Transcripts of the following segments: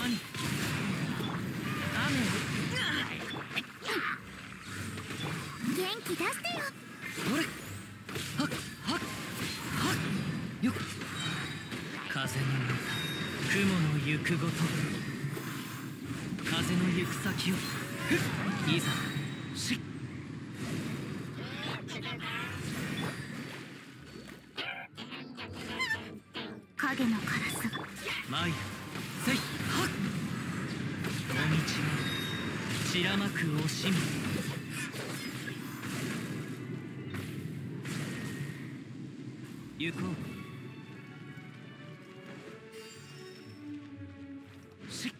まに。雨元気出してよ。ほれ。はっはっはっ。よっ。風の中雲の行くごと。風の行く先を。いざしっ。影のカラスマイル散らまく惜しみ行こう。し。っ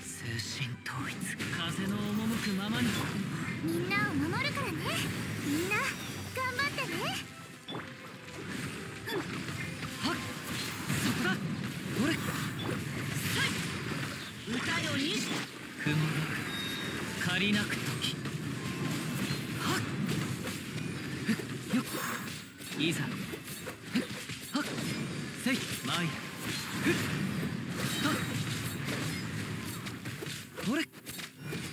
精神統一風の赴くままにりなく時はっ。ふっ。よいざはっ。せい参るふっ。はっ。俺ふ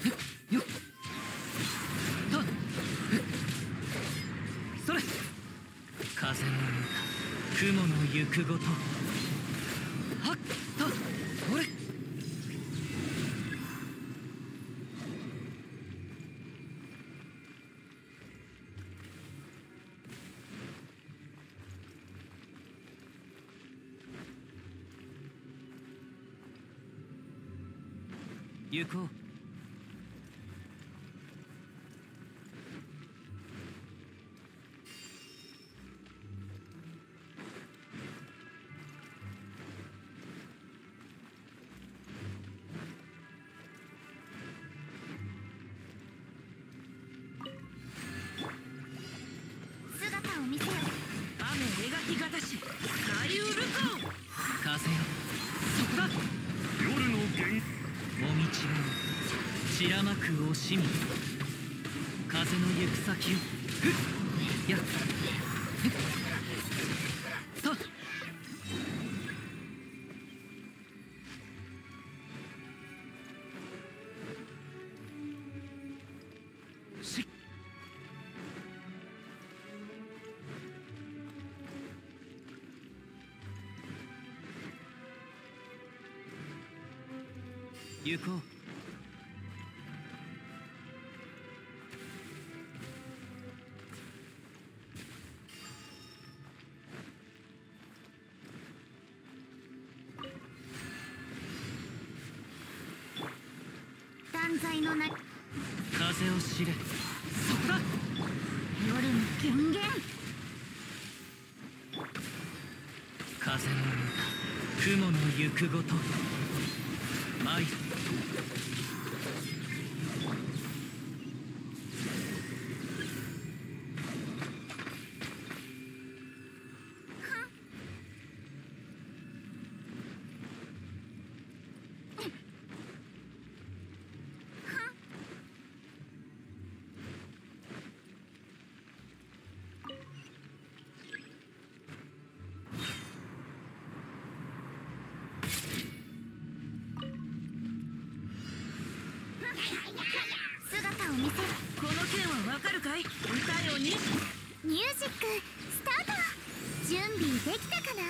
っ。よっ。はっ。ふっ。それ風の雲の行くごと行こう。姿を見せよ。雨描きがを散らまく惜しみ風の行く先をふっやっふっとし行こう。のな風を知れ。そこだ夜の権限風の歌雲の行くごと。参る姿を見せよこの件はわかるかい？歌よにミュージックスタート！準備できたかな？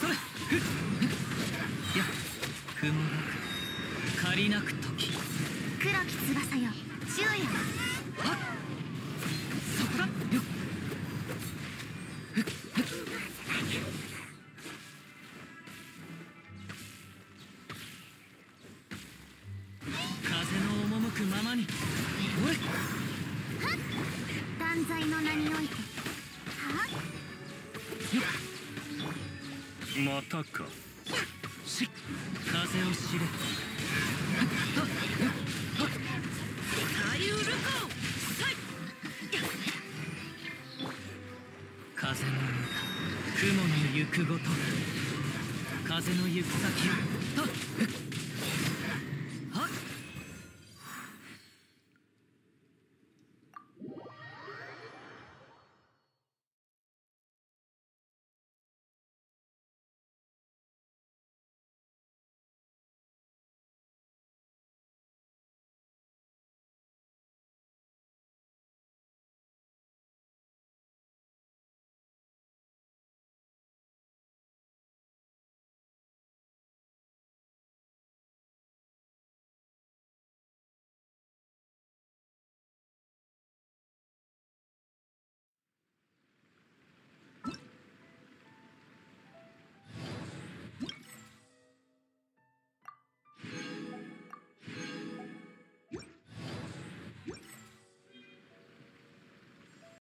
それふっや雲なく借りなく時黒き翼よ断罪の名においてはまたか。し風を知れカリウルコさい風の雲の行くごと風の行く先をは